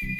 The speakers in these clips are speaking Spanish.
Thank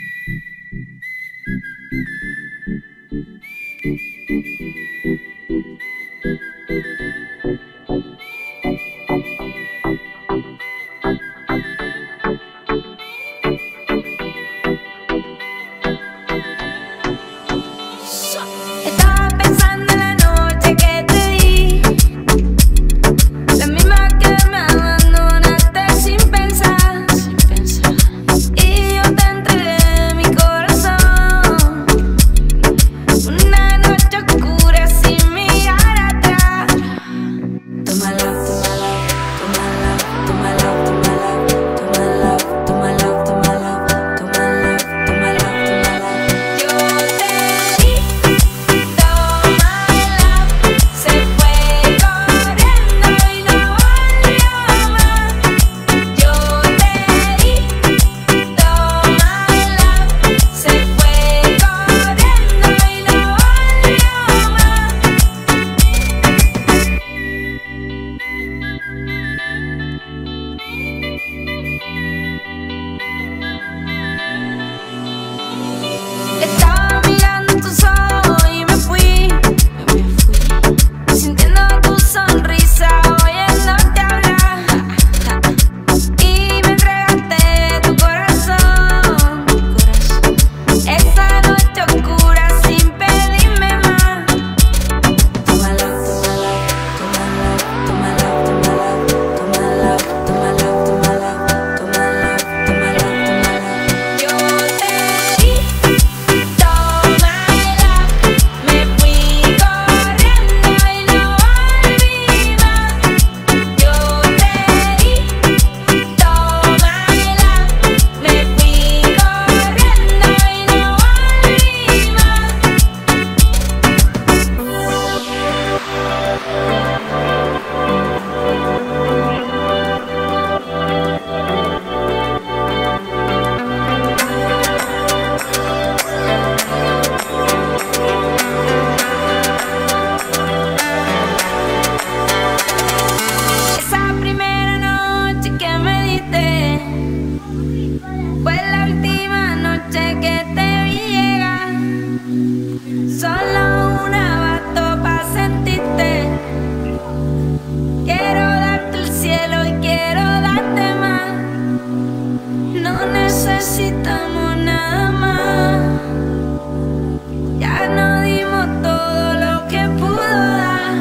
Nada más. Ya no dimos todo lo que pudo dar.